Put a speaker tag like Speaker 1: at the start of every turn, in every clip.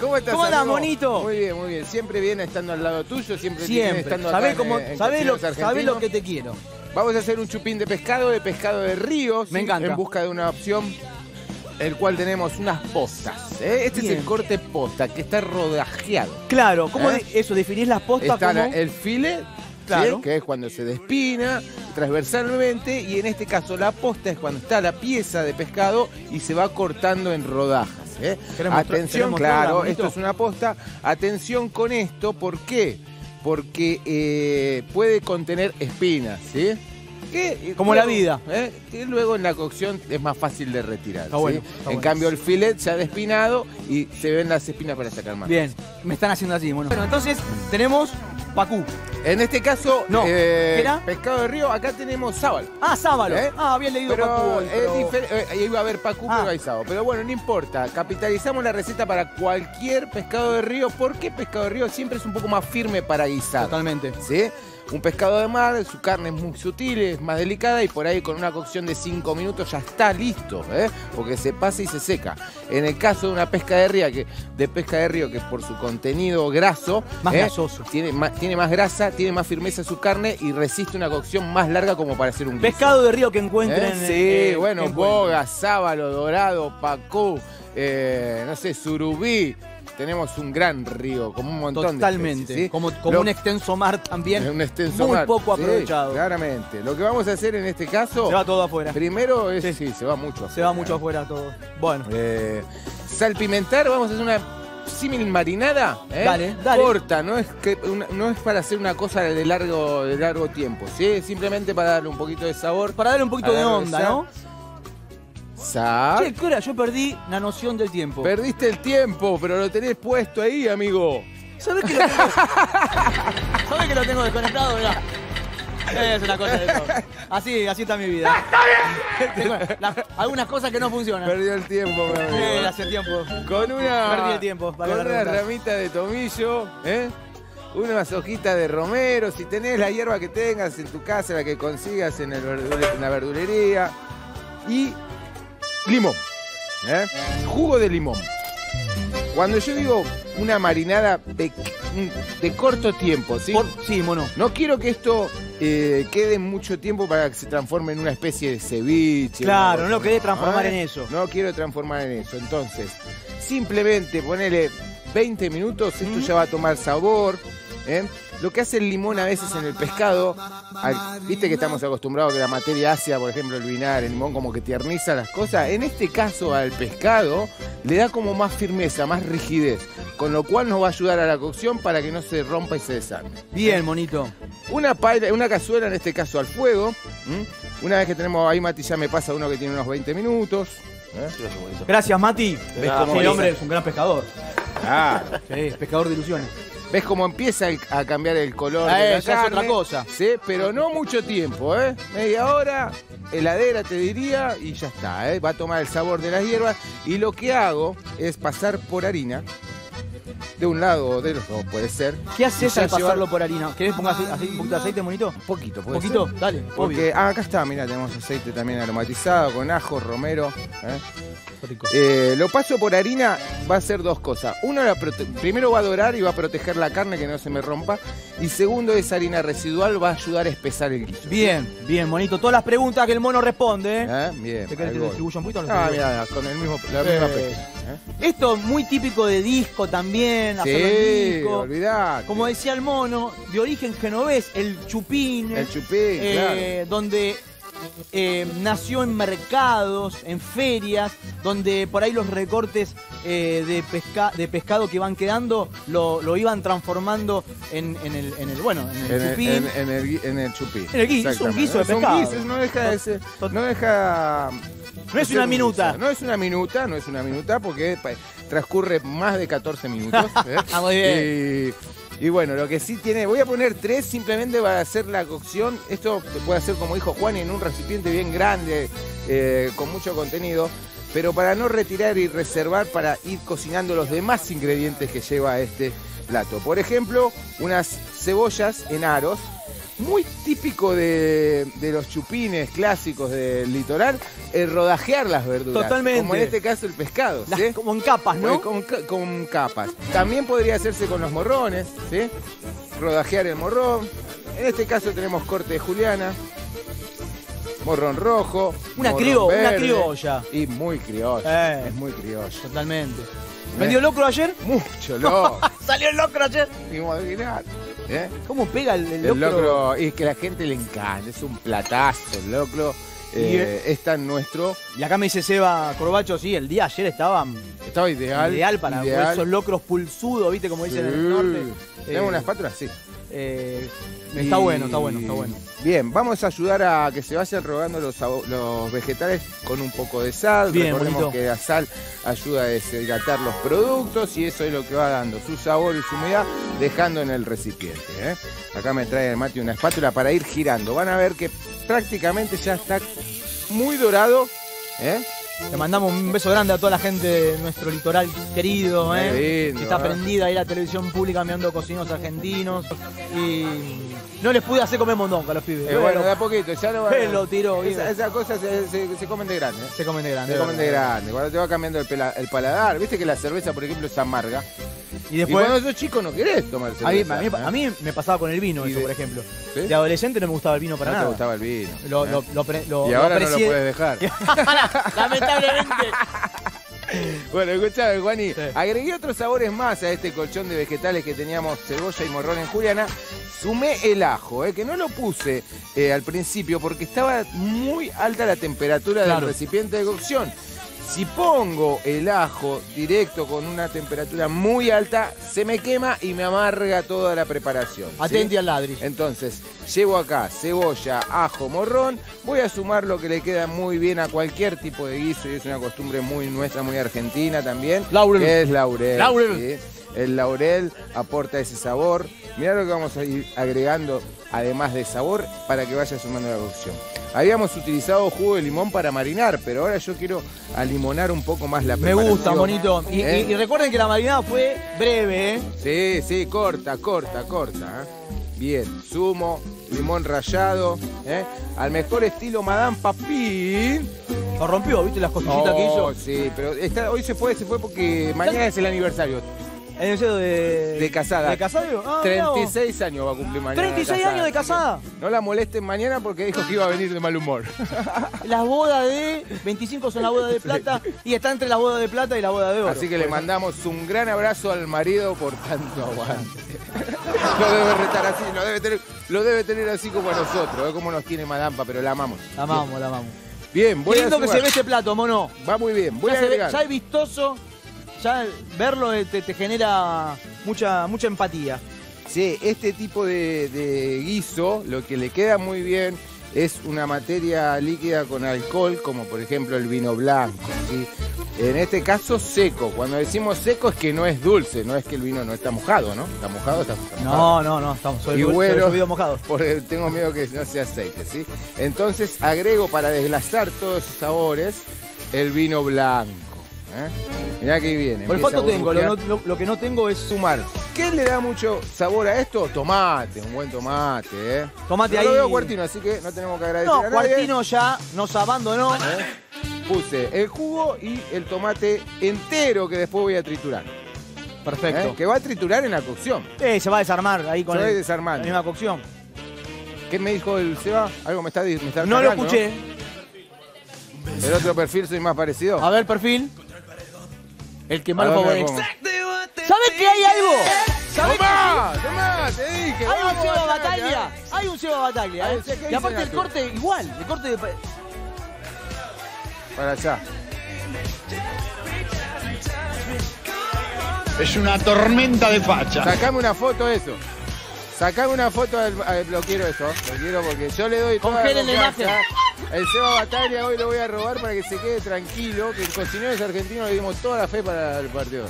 Speaker 1: ¿Cómo estás,
Speaker 2: ¿Cómo andás,
Speaker 1: amigo?
Speaker 2: monito?
Speaker 1: Muy bien, muy bien. Siempre viene estando al lado tuyo, siempre,
Speaker 2: Siempre.
Speaker 1: estando acá
Speaker 2: ¿Sabés,
Speaker 1: en,
Speaker 2: cómo,
Speaker 1: en
Speaker 2: sabés lo,
Speaker 1: Cocineros
Speaker 2: sabés lo
Speaker 1: Argentinos.
Speaker 2: que te quiero?
Speaker 1: Vamos a hacer un chupín de pescado, de pescado de río.
Speaker 2: Me encanta.
Speaker 1: En busca de una opción, el cual tenemos unas postas. ¿eh? Este
Speaker 2: Bien.
Speaker 1: es el corte posta, que está rodajeado.
Speaker 2: Claro, ¿cómo
Speaker 1: ¿Eh?
Speaker 2: de- eso? ¿Definís las postas
Speaker 1: Está
Speaker 2: como...?
Speaker 1: el file,
Speaker 2: Claro.
Speaker 1: ¿sí? que es cuando se despina transversalmente, y en este caso la posta es cuando está la pieza de pescado y se va cortando en rodajas. ¿Eh?
Speaker 2: ¿Querés mostrar-
Speaker 1: Atención, claro, esto es una posta. Atención con esto, ¿por qué? Porque eh, puede contener espinas, ¿sí? Que, eh,
Speaker 2: Como la vida.
Speaker 1: ¿eh? Que luego en la cocción es más fácil de retirar.
Speaker 2: Está
Speaker 1: ¿sí?
Speaker 2: bueno, está
Speaker 1: en
Speaker 2: bueno.
Speaker 1: cambio el filet se ha despinado y se ven las espinas para sacar más.
Speaker 2: Bien, me están haciendo así. Bueno, Bueno, entonces tenemos pacú.
Speaker 1: En este caso,
Speaker 2: No,
Speaker 1: eh, pescado de río, acá tenemos sábalo.
Speaker 2: Ah, sábalo.
Speaker 1: ¿Eh?
Speaker 2: Ah, había leído
Speaker 1: Pero
Speaker 2: pacú. hoy, pero-.
Speaker 1: Ahí iba a haber pacú,
Speaker 2: Ah.
Speaker 1: pero hay sábalo. Pero bueno, no importa. Capitalizamos la receta para cualquier pescado de río. porque pescado de río siempre es un poco más firme para guisar?
Speaker 2: Totalmente.
Speaker 1: ¿Sí? Un pescado de mar, su carne es muy sutil, es más delicada y por ahí con una cocción de 5 minutos ya está listo, ¿eh? porque se pasa y se seca. En el caso de una pesca de río, que, de pesca de río que por su contenido graso,
Speaker 2: Más
Speaker 1: ¿eh?
Speaker 2: grasoso.
Speaker 1: tiene, más, tiene más grasa, tiene más firmeza su carne y resiste una cocción más larga como para hacer un guiso.
Speaker 2: Pescado de río que encuentren.
Speaker 1: ¿Eh? Sí, bueno, boga, sábalo, dorado, pacú, eh, no sé, surubí. Tenemos un gran río, como un montón
Speaker 2: Totalmente.
Speaker 1: de especies, ¿sí?
Speaker 2: Como, como
Speaker 1: Lo-
Speaker 2: un extenso mar también.
Speaker 1: un extenso
Speaker 2: muy
Speaker 1: mar.
Speaker 2: poco
Speaker 1: Sí,
Speaker 2: aprovechado.
Speaker 1: claramente. Lo que vamos a hacer en este caso,
Speaker 2: Se va todo afuera.
Speaker 1: primero es,
Speaker 2: Sí.
Speaker 1: sí, se va mucho afuera.
Speaker 2: Se va mucho afuera todo. Bueno.
Speaker 1: Eh, salpimentar, vamos a hacer una símil marinada, ¿eh?
Speaker 2: Dale, dale.
Speaker 1: corta, no es que una- no es para hacer una cosa de largo de largo tiempo, ¿sí? Simplemente para darle un poquito de sabor.
Speaker 2: Para darle un poquito de onda. ¿no?
Speaker 1: Sal.
Speaker 2: Che, ¿qué hora? Yo perdí la noción del tiempo.
Speaker 1: Perdiste el tiempo, pero lo tenés puesto ahí, amigo.
Speaker 2: ¿Sabes que lo tengo? ¿Sabes que lo tengo desconectado? Mirá. Es una cosa de eso. Así, así está mi vida. Tengo las- algunas cosas que no funcionan.
Speaker 1: Perdió el tiempo, mi amigo.
Speaker 2: Eh, hace tiempo.
Speaker 1: Con una,
Speaker 2: Perdí el tiempo,
Speaker 1: con una ramita de tomillo, ¿eh? unas hojitas de romero, si tenés la hierba que tengas en tu casa, la que consigas en, el verdure- en la verdulería, y limón, ¿eh? jugo de limón. Cuando yo digo una marinada de, de corto tiempo, ¿sí?
Speaker 2: Por- sí, mono.
Speaker 1: No quiero que esto eh, quede mucho tiempo para que se transforme en una especie de ceviche.
Speaker 2: Claro, no lo
Speaker 1: cosa
Speaker 2: querés
Speaker 1: así.
Speaker 2: transformar en eso.
Speaker 1: No quiero transformar en eso. Entonces, simplemente ponele 20 minutos, esto ya va a tomar sabor. ¿eh? Lo que hace el limón a veces en el pescado, al- viste que estamos acostumbrados a que la materia ácida, por ejemplo el vinagre, el limón como que tierniza las cosas. En este caso al pescado le da como más firmeza, más rigidez, con lo cual nos va a ayudar a la cocción para que no se rompa y se desarme.
Speaker 2: Bien, monito.
Speaker 1: Una paila, una cazuela en este caso al fuego. ¿m? Una vez que tenemos ahí, Mati ya me pasa uno que tiene unos 20 minutos. ¿eh?
Speaker 2: Gracias, Mati.
Speaker 1: ¿Ves
Speaker 2: Ah,
Speaker 1: cómo
Speaker 2: el hombre es un gran pescador.
Speaker 1: Ah,
Speaker 2: Sí, pescador de ilusiones.
Speaker 1: ¿Ves cómo empieza el- a cambiar el color?
Speaker 2: Ah,
Speaker 1: de la
Speaker 2: eso es
Speaker 1: carne?
Speaker 2: otra cosa.
Speaker 1: Sí, pero no mucho tiempo, ¿eh? Media hora, heladera te diría, y ya está, ¿eh? Va a tomar el sabor de las hierbas. Y lo que hago es pasar por harina, de un lado o de los dos, puede ser.
Speaker 2: ¿Qué haces al pasarlo por harina? ¿Querés ponga así, así un poquito de aceite, monito?
Speaker 1: Un poquito,
Speaker 2: ¿Un
Speaker 1: puede
Speaker 2: poquito?
Speaker 1: ser.
Speaker 2: Dale,
Speaker 1: Porque, ah, acá está, mira, tenemos aceite también aromatizado con ajo, romero. ¿eh?
Speaker 2: obvio.
Speaker 1: Eh, lo paso por harina, va a ser dos cosas. Uno, la primero va a dorar y va a proteger la carne que no se me rompa. Y segundo, esa harina residual va a ayudar a espesar el guiso.
Speaker 2: Bien, bien, monito. Todas las preguntas que el mono responde. ¿eh?
Speaker 1: ¿Eh? Bien.
Speaker 2: ¿Te querés que
Speaker 1: voy.
Speaker 2: distribuya un poquito? no
Speaker 1: Ah,
Speaker 2: te
Speaker 1: mira, con el mismo, la misma. ¿eh?
Speaker 2: Esto muy típico de disco también, hacerlo en
Speaker 1: Sí, olvidate.
Speaker 2: Como decía el mono, de origen genovés, el chupín,
Speaker 1: El chupín,
Speaker 2: eh, donde eh, nació en mercados, en ferias, donde por ahí los recortes eh, de, pesca- de pescado que van quedando lo, lo iban transformando en, en el, en el, bueno, en el
Speaker 1: En el,
Speaker 2: chupín.
Speaker 1: en- en el en el chupín.
Speaker 2: En el guiso, es un guiso de pescado.
Speaker 1: no deja de ser- no deja
Speaker 2: No es una
Speaker 1: un
Speaker 2: minuta.
Speaker 1: No es una minuta, no es una minuta porque pa- transcurre más de 14 minutos. ¿eh?
Speaker 2: Ah, muy bien.
Speaker 1: Y, y bueno, lo que sí tiene, voy a poner tres simplemente para hacer la cocción. Esto se puede hacer, como dijo Juan, en un recipiente bien grande, eh, con mucho contenido. Pero para no retirar y reservar para ir cocinando los demás ingredientes que lleva este plato. Por ejemplo, unas cebollas en aros, muy típico de, de los chupines clásicos del litoral, el rodajear las verduras.
Speaker 2: Totalmente.
Speaker 1: Como en este caso el pescado,
Speaker 2: Las-
Speaker 1: ¿sí?
Speaker 2: como en capas, ¿no?
Speaker 1: Con, ca- con capas. También podría hacerse con los morrones, ¿sí? Rodajear el morrón. En este caso tenemos corte de juliana, morrón rojo,
Speaker 2: Una
Speaker 1: morrón
Speaker 2: crio- una criolla.
Speaker 1: Y muy criolla,
Speaker 2: Eh.
Speaker 1: es muy criolla.
Speaker 2: Totalmente. ¿Vendió locro ayer?
Speaker 1: Mucho loco,
Speaker 2: Salió el locro ayer.
Speaker 1: imaginate, ¿eh?
Speaker 2: ¿Cómo pega el, el
Speaker 1: El
Speaker 2: locro?
Speaker 1: locro, y es que a la gente le encanta, es un platazo el locro. eh, es tan nuestro,
Speaker 2: Y acá me dice Seba Corbacho, sí, el día ayer estaba
Speaker 1: estaba ideal.
Speaker 2: ideal, para
Speaker 1: ideal.
Speaker 2: esos locros pulsudos, ¿viste? Como dicen en el norte.
Speaker 1: Tenemos
Speaker 2: Eh,
Speaker 1: una espátula, sí.
Speaker 2: Eh, está bueno, está bueno, está bueno.
Speaker 1: Bien, vamos a ayudar a que se vayan rogando los, los vegetales con un poco de sal.
Speaker 2: Bien,
Speaker 1: Recordemos
Speaker 2: bonito.
Speaker 1: que la sal ayuda a deshidratar los productos y eso es lo que va dando su sabor y su humedad, dejando en el recipiente. ¿eh? Acá me trae el mate una espátula para ir girando. Van a ver que prácticamente ya está muy dorado. ¿eh?
Speaker 2: Le mandamos un beso grande a toda la gente de nuestro litoral querido, ¿eh?
Speaker 1: lindo,
Speaker 2: que está
Speaker 1: ¿eh?
Speaker 2: prendida ahí la televisión pública mirando cocinos argentinos. Y no les pude hacer comer mondonga a los pibes.
Speaker 1: Eh, bueno,
Speaker 2: Pero
Speaker 1: de a poquito, ya no van
Speaker 2: Él lo tiró,
Speaker 1: Esa-. Esas cosas se, se- se comen de grande. ¿eh?
Speaker 2: se comen de grande.
Speaker 1: Se comen de grande. Cuando te va cambiando el, pela- el paladar, viste que la cerveza, por ejemplo, es amarga.
Speaker 2: Y
Speaker 1: Y
Speaker 2: después,
Speaker 1: cuando sos chico no querés tomar
Speaker 2: a mí,
Speaker 1: cerveza.
Speaker 2: a, mí,
Speaker 1: ¿eh?
Speaker 2: a mí me pasaba con el vino
Speaker 1: Y
Speaker 2: eso,
Speaker 1: de-
Speaker 2: por ejemplo.
Speaker 1: ¿Sí?
Speaker 2: De adolescente no me gustaba el vino para
Speaker 1: no te
Speaker 2: nada.
Speaker 1: gustaba el vino.
Speaker 2: Lo,
Speaker 1: ¿eh?
Speaker 2: lo, lo, pre- lo-
Speaker 1: y
Speaker 2: lo
Speaker 1: ahora no lo puedes dejar.
Speaker 2: Lamentablemente.
Speaker 1: bueno, escuchame, Juani.
Speaker 2: Sí.
Speaker 1: Agregué otros sabores más a este colchón de vegetales que teníamos cebolla y morrón en Juliana. Sumé el ajo, eh, que no lo puse eh, al principio porque estaba muy alta la temperatura
Speaker 2: Claro.
Speaker 1: del recipiente de cocción. Si pongo el ajo directo con una temperatura muy alta, se me quema y me amarga toda la preparación. ¿sí?
Speaker 2: Atenti al ladri.
Speaker 1: Entonces, llevo acá cebolla, ajo, morrón. Voy a sumar lo que le queda muy bien a cualquier tipo de guiso y es una costumbre muy nuestra, muy argentina también.
Speaker 2: Laurel.
Speaker 1: que es laurel.
Speaker 2: Laurel.
Speaker 1: ¿sí? El laurel aporta ese sabor. Mirá lo que vamos a ir agregando, además de sabor, para que vaya sumando la cocción. Habíamos utilizado jugo de limón para marinar, pero ahora yo quiero alimonar un poco más la
Speaker 2: Me gusta, bonito. Y,
Speaker 1: ¿Eh?
Speaker 2: y- y recuerden que la marinada fue breve, ¿eh?
Speaker 1: Sí, sí, corta, corta, corta. ¿eh? Bien, zumo, limón rallado, ¿eh? al mejor estilo Madame Papi.
Speaker 2: Lo rompió, ¿viste las costillitas que hizo?
Speaker 1: Oh, sí, pero está- hoy se fue, se fue porque mañana es el aniversario.
Speaker 2: En el seno de.
Speaker 1: De casada.
Speaker 2: ¿De casada? Ah, mirá vos.
Speaker 1: 36 años va a cumplir mañana.
Speaker 2: 36 años de casada.
Speaker 1: No la molesten mañana porque dijo que iba a venir de mal humor.
Speaker 2: Las bodas de 25 son las bodas de plata y está entre las bodas de plata y la boda de oro.
Speaker 1: Así que le mandamos un gran abrazo al marido por tanto aguante. lo debe retar así, lo debe tener, lo debe tener así como a nosotros, ¿eh? como nos tiene Madampa, pero la amamos.
Speaker 2: La amamos, la amamos.
Speaker 1: Bien, voy
Speaker 2: Qué
Speaker 1: a
Speaker 2: lindo que se ve este plato, mono.
Speaker 1: Va muy bien, voy
Speaker 2: ya,
Speaker 1: a
Speaker 2: se ve-
Speaker 1: agregar.
Speaker 2: ya es vistoso, ya verlo eh, te, te genera mucha, mucha empatía.
Speaker 1: Sí, este tipo de, de guiso, lo que le queda muy bien es una materia líquida con alcohol, como por ejemplo el vino blanco. ¿sí? En este caso seco. Cuando decimos seco es que no es dulce, no es que el vino no está mojado, ¿no? Está mojado, está, está
Speaker 2: No,
Speaker 1: mojado.
Speaker 2: no, no, estamos soy,
Speaker 1: Y
Speaker 2: soy
Speaker 1: bueno.
Speaker 2: subido mojado.
Speaker 1: Porque tengo miedo que no sea aceite, ¿sí? Entonces agrego para desglasar todos esos sabores el vino blanco. ¿Eh? Mirá que viene.
Speaker 2: Olfato tengo, lo, no- lo- lo que no tengo es
Speaker 1: sumar. ¿Qué le da mucho sabor a esto? Tomate, un buen tomate, ¿eh?
Speaker 2: Tomate
Speaker 1: No
Speaker 2: ahí.
Speaker 1: lo veo cuartino, así que no tenemos que agradecer
Speaker 2: No,
Speaker 1: a nadie.
Speaker 2: Cuartino ya nos abandonó.
Speaker 1: ¿Eh? Puse el jugo y el tomate entero que después voy a triturar.
Speaker 2: Perfecto.
Speaker 1: ¿eh? Que va a triturar en la cocción.
Speaker 2: Eh, se va a desarmar ahí con
Speaker 1: Se va
Speaker 2: el-
Speaker 1: desarmando.
Speaker 2: la misma cocción.
Speaker 1: ¿Qué me dijo el Seba? Algo me está, me está
Speaker 2: No lo escuché.
Speaker 1: ¿no? El otro perfil soy más parecido.
Speaker 2: A ver, perfil. El que más
Speaker 1: ¿A
Speaker 2: lo
Speaker 1: dónde me
Speaker 2: favorece. ¿Sabes que hay algo? ¿Sabes
Speaker 1: ¡Tomá! ¡Tomá! Te dije.
Speaker 2: Hay un Seba
Speaker 1: Batalla.
Speaker 2: Bataglia. Hay un Seba Bataglia. ¿eh?
Speaker 1: dice, ¿qué
Speaker 2: Y aparte el corte igual. El corte de.
Speaker 1: Para allá.
Speaker 3: Es una tormenta de facha.
Speaker 1: Sacame una foto de eso. Sacame una foto del. lo quiero eso. Lo quiero porque yo le doy toda
Speaker 2: Congelen la
Speaker 1: confianza. El Seba Batalla hoy lo voy a robar para que se quede tranquilo. Que en Cocineros Argentinos le dimos toda la fe para el partido.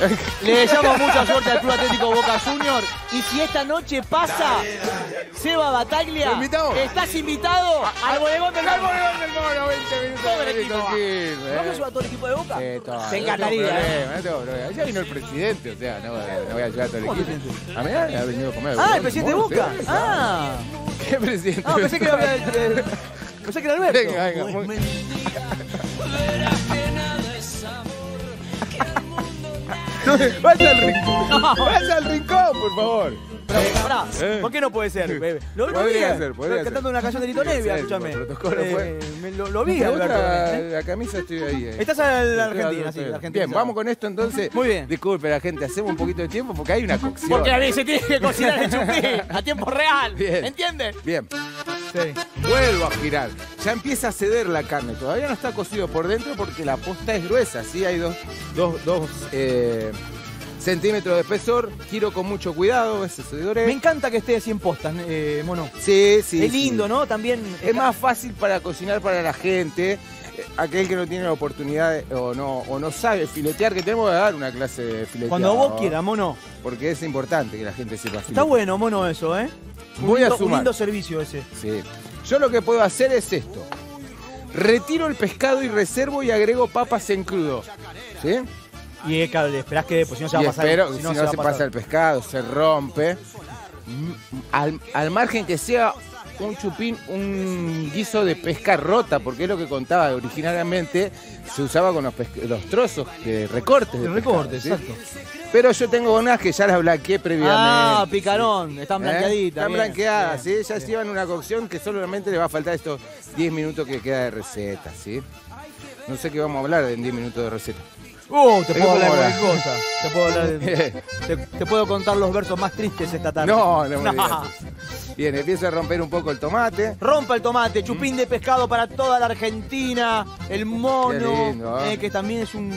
Speaker 2: Le deseamos mucha suerte al Club Atlético Boca Junior. Y si esta noche pasa, Seba Bataglia, estás invitado al bodegón del
Speaker 1: Al
Speaker 2: Mono.
Speaker 1: bodegón del mono, 20 minutos.
Speaker 2: Todo el equipo va.
Speaker 1: tranquilo,
Speaker 2: ¿No
Speaker 1: eh.
Speaker 2: me lleva todo el equipo de Boca?
Speaker 1: Sí, todo,
Speaker 2: Te
Speaker 1: no
Speaker 2: encantaría,
Speaker 1: no tengo problema. Ya vino el presidente, o sea, no, no voy a ayudar a todo el
Speaker 2: ¿Cómo te
Speaker 1: equipo. A mí ha venido a comer.
Speaker 2: Ah, el presidente de Boca. Ah,
Speaker 1: ¿Qué presidente?
Speaker 2: ah pensé que era, pensé que era Alberto.
Speaker 1: Venga, venga, No, vaya al rincón. Vaya al rincón, por favor.
Speaker 2: Eh, pará,
Speaker 1: Eh.
Speaker 2: ¿Por qué no puede ser? bebé? Lo, lo
Speaker 1: Podría
Speaker 2: vi,
Speaker 1: ser, podría ser.
Speaker 2: Cantando una canción de Lito
Speaker 1: Podría
Speaker 2: Nevia,
Speaker 1: ser,
Speaker 2: escúchame.
Speaker 1: por protocolo
Speaker 2: Eh,
Speaker 1: fue.
Speaker 2: me lo, lo vi,
Speaker 1: La
Speaker 2: Alberto. ¿eh?
Speaker 1: la camisa estoy ahí. eh.
Speaker 2: Estás en la
Speaker 1: Estoy
Speaker 2: Argentina, sí, la Argentina.
Speaker 1: Bien, vamos con esto entonces.
Speaker 2: Muy bien.
Speaker 1: Disculpe la gente, hacemos un poquito de tiempo porque hay una cocción.
Speaker 2: Porque a mí se tiene que cocinar el chupín a tiempo real.
Speaker 1: Bien.
Speaker 2: ¿Entiendes?
Speaker 1: Bien,
Speaker 2: Sí.
Speaker 1: vuelvo a girar. Ya empieza a ceder la carne. Todavía no está cocido por dentro porque la posta es gruesa. Sí, hay dos, dos, dos eh, centímetros de espesor. Giro con mucho cuidado. Ese.
Speaker 2: Me encanta que esté así en postas, eh, mono.
Speaker 1: Sí, sí.
Speaker 2: es lindo,
Speaker 1: sí.
Speaker 2: ¿no? También.
Speaker 1: Es más fácil para cocinar para la gente. eh, Aquel que no tiene la oportunidad de- o no, o no sabe filetear, que tenemos que dar una clase de fileteado.
Speaker 2: Cuando vos quieras, mono.
Speaker 1: Porque es importante que la gente sepa
Speaker 2: Está
Speaker 1: filetear.
Speaker 2: bueno, mono, eso, ¿eh? Un
Speaker 1: Voy a
Speaker 2: lindo- Un
Speaker 1: sumar.
Speaker 2: lindo servicio ese.
Speaker 1: Sí. Yo lo que puedo hacer es esto. Retiro el pescado y reservo y agrego papas en crudo. ¿Sí?
Speaker 2: Y eh, claro, le esperás que, pues si no se va a pasar.
Speaker 1: espero, si no, se
Speaker 2: pasar.
Speaker 1: pasa el pescado, se rompe. Al, al margen que sea un chupín, un guiso de pesca rota, porque es lo que contaba originalmente, se usaba con los, los trozos, recortes de
Speaker 2: El recorte,
Speaker 1: pescado,
Speaker 2: exacto.
Speaker 1: ¿sí? Pero yo tengo unas que ya las blanqueé previamente.
Speaker 2: Ah, picarón. Están
Speaker 1: ¿Eh?
Speaker 2: blanqueaditas.
Speaker 1: Están blanqueadas,
Speaker 2: bien,
Speaker 1: ¿sí? Ya
Speaker 2: bien.
Speaker 1: llevan una cocción que solamente le va a faltar estos 10 minutos que queda de receta, ¿sí? No sé qué vamos a hablar en 10 minutos de receta.
Speaker 2: Uh, te puedo hablar de cualquier cosa. Te puedo, hablar de- te, te puedo contar los versos más tristes esta tarde.
Speaker 1: No, no me digas. Bien, empiezo a romper un poco el tomate.
Speaker 2: Rompa el tomate, chupín de pescado para toda la Argentina, el mono,
Speaker 1: lindo, ¿eh?
Speaker 2: eh, que también es un,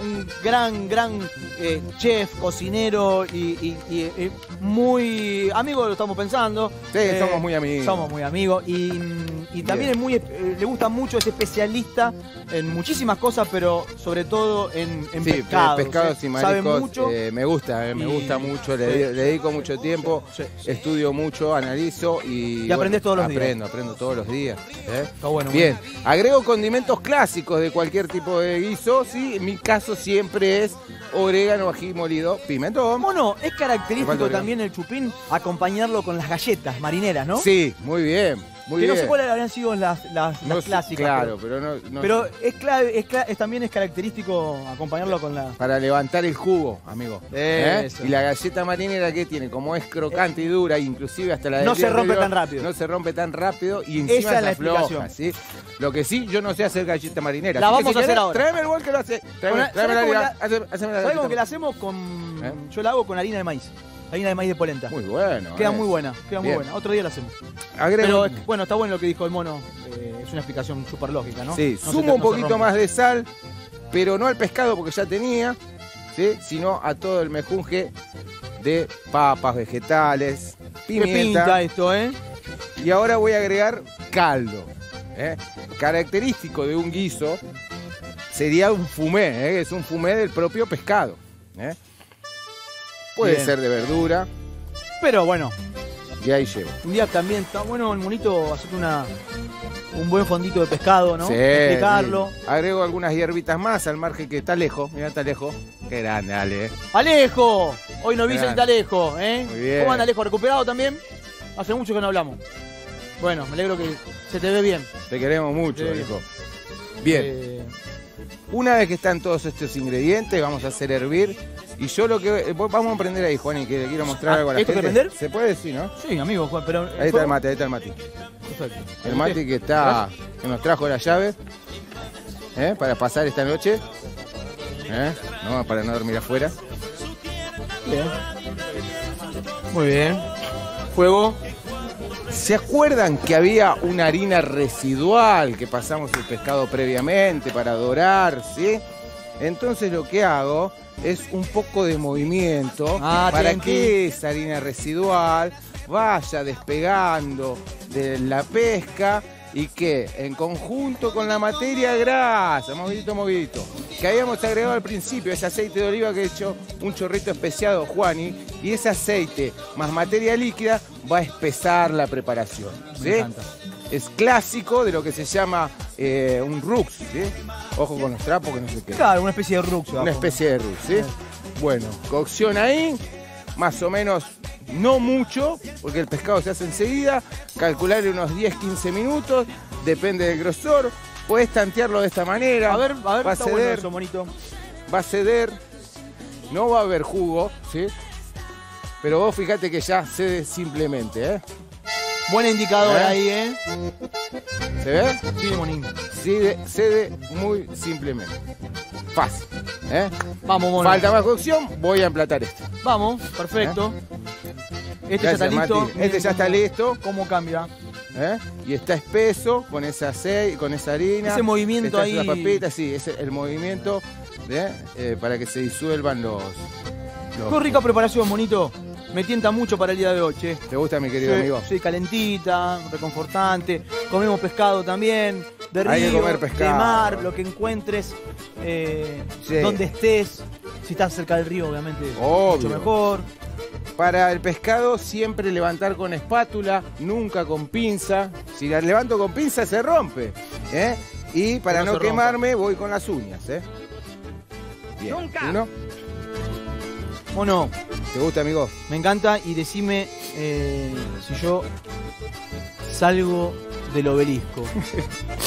Speaker 2: un gran, gran eh, chef, cocinero y, y- y, muy amigo, lo estamos pensando.
Speaker 1: Sí, somos muy amigos.
Speaker 2: Somos muy amigos y, y también es muy, eh, le gusta mucho, es especialista en muchísimas cosas, pero sobre todo en, en
Speaker 1: Sí,
Speaker 2: pescados.
Speaker 1: pescados
Speaker 2: ¿eh?
Speaker 1: y
Speaker 2: Sabe
Speaker 1: mariscos.
Speaker 2: mucho.
Speaker 1: eh, me gusta, eh, me
Speaker 2: Y-
Speaker 1: gusta mucho. Le, dedico mucho tiempo. Estudio mucho, analizo y.
Speaker 2: Y aprendés todos los días.
Speaker 1: Aprendo, aprendo todos los días.
Speaker 2: Está bueno,
Speaker 1: Bien, agrego condimentos clásicos de cualquier tipo de guiso. Sí, en mi caso siempre es orégano, ají molido, pimentón.
Speaker 2: Mono, es característico también el chupín acompañarlo con las galletas marineras, ¿no?
Speaker 1: Sí, muy bien, muy
Speaker 2: que
Speaker 1: bien.
Speaker 2: no sé cuáles habrían sido las, las,
Speaker 1: No
Speaker 2: las
Speaker 1: sé,
Speaker 2: clásicas.
Speaker 1: Claro, pero no.
Speaker 2: Pero,
Speaker 1: no-
Speaker 2: pero es, clave, es, cla- es- también es característico acompañarlo con la.
Speaker 1: Para levantar el jugo, amigo. ¿eh?
Speaker 2: Eso.
Speaker 1: Y la galleta marinera que tiene, como es crocante y dura, inclusive hasta la del
Speaker 2: No se rompe tan rápido.
Speaker 1: No se rompe tan rápido y encima
Speaker 2: Esa es la
Speaker 1: afloja,
Speaker 2: explicación.
Speaker 1: ¿sí? Lo que sí, yo no sé hacer galleta marinera.
Speaker 2: La vamos
Speaker 1: si
Speaker 2: a hacer
Speaker 1: querés,
Speaker 2: ahora.
Speaker 1: Tráeme el bol que lo hace. Tráeme,
Speaker 2: Una-
Speaker 1: tráeme
Speaker 2: ¿sabés
Speaker 1: la hace- haceme la
Speaker 2: ¿Sabes cómo que la hacemos con.
Speaker 1: ¿Eh?
Speaker 2: Yo la hago con harina de maíz. Harina de maíz de polenta.
Speaker 1: Muy bueno.
Speaker 2: Queda
Speaker 1: eh.
Speaker 2: muy buena, queda muy buena. Otro día la hacemos.
Speaker 1: Agrego,
Speaker 2: Pero bueno, está bueno lo que dijo el mono. eh, es una explicación súper lógica, ¿no?
Speaker 1: sí,
Speaker 2: No
Speaker 1: sumo
Speaker 2: te-
Speaker 1: un poquito más de sal, pero no al pescado porque ya tenía, ¿sí? sino a todo el mejunje de papas, vegetales,
Speaker 2: Qué
Speaker 1: pimienta.
Speaker 2: pinta esto, ¿eh?
Speaker 1: Y ahora voy a agregar caldo. ¿eh? Característico de un guiso sería un fumé, ¿eh? es un fumé del propio pescado. ¿eh? Puede
Speaker 2: Bien.
Speaker 1: ser de verdura
Speaker 2: Pero bueno,
Speaker 1: y ahí llevo.
Speaker 2: un día también está bueno el monito hacer una. Un buen fondito de pescado, ¿no?
Speaker 1: Sí,
Speaker 2: Explicarlo.
Speaker 1: sí. Agrego algunas hierbitas más al margen que está lejos. Mira, está lejos. Qué grande, Ale. ¿eh?
Speaker 2: Alejo, hoy nos visita
Speaker 1: Grande.
Speaker 2: Alejo, ¿eh?
Speaker 1: Muy bien.
Speaker 2: ¿Cómo anda Alejo? ¿Recuperado también? Hace mucho que no hablamos. Bueno, me alegro que se te ve bien.
Speaker 1: Te queremos mucho, hijo. Bien,
Speaker 2: Eh,
Speaker 1: una vez que están todos estos ingredientes, vamos a hacer hervir. Y yo lo que. eh, Vamos a prender ahí, Juan, y que le quiero mostrar
Speaker 2: Ah,
Speaker 1: algo a la
Speaker 2: ¿esto
Speaker 1: gente.
Speaker 2: que prender?
Speaker 1: Se puede decir, ¿no?
Speaker 2: sí, amigo, Juan, pero.
Speaker 1: Ahí está el mate, ahí está el mate.
Speaker 2: Perfecto.
Speaker 1: El Mati que está, que nos trajo la llave ¿eh? para pasar esta noche. ¿eh? No, para no dormir afuera.
Speaker 2: Bien. Muy bien. Fuego.
Speaker 1: ¿Se acuerdan que había una harina residual que pasamos el pescado previamente para dorar? ¿sí? Entonces lo que hago es un poco de movimiento
Speaker 2: Ah,
Speaker 1: para que esa harina residual vaya despegando de la pesca y que en conjunto con la materia grasa, movidito, movidito, que habíamos agregado al principio, ese aceite de oliva que he hecho un chorrito especiado, Juani, y ese aceite más materia líquida va a espesar la preparación.
Speaker 2: Me
Speaker 1: ¿sí?
Speaker 2: encanta.
Speaker 1: Es clásico de lo que se llama eh, un rux, ¿sí? Ojo con los trapos que no se queden.
Speaker 2: Claro, una especie de rux.
Speaker 1: Una especie de rux, ¿sí? Bueno, cocción ahí, más o menos no mucho, porque el pescado se hace enseguida, calcularle unos 10-15 minutos, depende del grosor, puedes tantearlo de esta manera,
Speaker 2: A ver, a ver,
Speaker 1: va a
Speaker 2: bueno
Speaker 1: ceder,
Speaker 2: eso, monito.
Speaker 1: va a ceder, no va a haber jugo, ¿sí? Pero vos fíjate que ya cede simplemente, ¿eh?
Speaker 2: Buen indicador
Speaker 1: ¿Eh?
Speaker 2: ahí, ¿eh?
Speaker 1: ¿Se ve?
Speaker 2: Sí, monín.
Speaker 1: Cede, cede muy simplemente. Fácil, ¿eh?
Speaker 2: Vamos, mono.
Speaker 1: Falta más cocción, voy a emplatar este.
Speaker 2: Vamos, perfecto. Este ya está listo.
Speaker 1: Este ya está listo.
Speaker 2: ¿Cómo cambia?
Speaker 1: ¿eh? Y está espeso con esa aceite, con esa harina.
Speaker 2: Ese movimiento ahí.
Speaker 1: Las papitas, sí, es el movimiento ¿eh? Eh, para que se disuelvan los. los-
Speaker 2: Qué rica preparación, monito. Me tienta mucho para el día de hoy, che.
Speaker 1: ¿Te gusta, mi querido
Speaker 2: Sí,
Speaker 1: amigo?
Speaker 2: Sí, calentita, reconfortante. Comemos pescado también. De río,
Speaker 1: Hay que comer
Speaker 2: de
Speaker 1: pescado.
Speaker 2: mar, lo que encuentres, eh,
Speaker 1: Sí.
Speaker 2: donde estés. Si estás cerca del río, obviamente,
Speaker 1: Obvio.
Speaker 2: mucho mejor.
Speaker 1: Para el pescado, siempre levantar con espátula, nunca con pinza. Si la levanto con pinza, se rompe. ¿eh? Y para
Speaker 2: no
Speaker 1: no,
Speaker 2: rompa.
Speaker 1: quemarme, voy con las uñas. ¿eh? Bien. Uno.
Speaker 2: Mono,
Speaker 1: ¿Te gusta, amigo?
Speaker 2: me encanta y decime eh, si yo salgo del obelisco.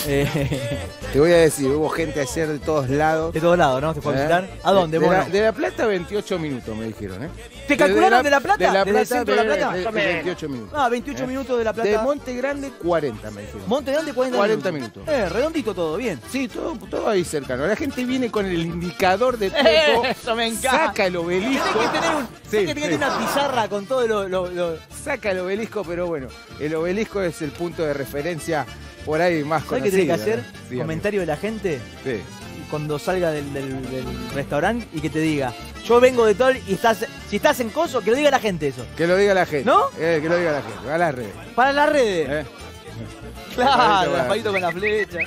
Speaker 2: Eh,
Speaker 1: Te voy a decir, hubo gente ayer de todos lados.
Speaker 2: de todos lados, ¿no? ¿Te puedo
Speaker 1: ¿eh?
Speaker 2: visitar? ¿A dónde,
Speaker 1: de, la, de La Plata, 28 minutos, me dijeron. ¿eh?
Speaker 2: ¿Te calcularon de La Plata?
Speaker 1: De La
Speaker 2: ¿Desde el
Speaker 1: Plata,
Speaker 2: centro de La Plata?
Speaker 1: de- de 28 minutos.
Speaker 2: Ah, 28
Speaker 1: ¿Eh?
Speaker 2: minutos de La Plata.
Speaker 1: De Monte Grande, 40, me dijeron.
Speaker 2: Monte Grande, 40,
Speaker 1: 40 minutos.
Speaker 2: Eh, redondito todo, bien.
Speaker 1: Sí, todo, todo ahí cercano. La gente viene con el indicador de tiempo,
Speaker 2: Eso me encanta.
Speaker 1: saca el obelisco.
Speaker 2: Tiene que tener, un,
Speaker 1: Sí,
Speaker 2: tiene que tener
Speaker 1: sí.
Speaker 2: una pizarra con todo lo, lo- lo-
Speaker 1: Saca el obelisco, pero bueno, el obelisco es el punto de referencia por ahí más
Speaker 2: ¿Sabes qué tiene que
Speaker 1: conocido,
Speaker 2: hacer?
Speaker 1: Sí, amigo.
Speaker 2: Comentario de la gente
Speaker 1: Sí.
Speaker 2: Cuando salga del, del- del restaurante y que te diga, yo vengo de todo y estás, si estás en coso, que lo diga la gente eso.
Speaker 1: Que lo diga la gente.
Speaker 2: ¿No?
Speaker 1: Eh, que lo diga la gente. A las redes.
Speaker 2: Para las redes.
Speaker 1: ¿eh?
Speaker 2: Claro,
Speaker 1: raspallito
Speaker 2: con la flecha.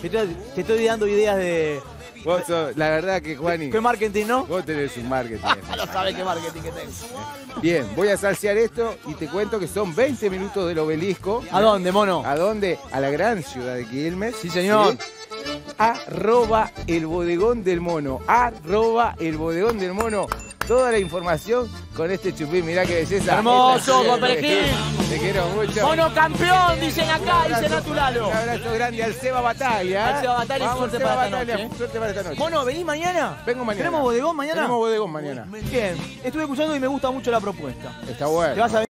Speaker 2: Te estoy, te estoy dando ideas de
Speaker 1: Vos sos- la verdad que, Juani,
Speaker 2: qué marketing, ¿no?
Speaker 1: vos tenés un marketing.
Speaker 2: No sabes qué marketing que tengo.
Speaker 1: Bien, voy a salsear esto y te cuento que son 20 minutos del obelisco.
Speaker 2: ¿A dónde, mono?
Speaker 1: ¿A dónde? A la gran ciudad de Quilmes.
Speaker 2: Sí, señor.
Speaker 1: Arroba el bodegón del mono. Arroba el bodegón del mono. Toda la información con este chupín. Mirá qué belleza.
Speaker 2: Hermoso, con.
Speaker 1: Te quiero mucho.
Speaker 2: Mono campeón, dicen acá,
Speaker 1: abrazo-
Speaker 2: dice Naturalo.
Speaker 1: Un abrazo grande al Seba Batalla.
Speaker 2: Al Seba Batalla
Speaker 1: Vamos,
Speaker 2: suerte
Speaker 1: Seba
Speaker 2: para
Speaker 1: Batalla,
Speaker 2: noche, ¿eh?
Speaker 1: Suerte para esta noche.
Speaker 2: Mono, ¿venís mañana?
Speaker 1: Vengo mañana.
Speaker 2: ¿Tenemos bodegón mañana?
Speaker 1: Tenemos bodegón mañana.
Speaker 2: Bien, estuve escuchando y me gusta mucho la propuesta.
Speaker 1: Está bueno.
Speaker 2: Te vas a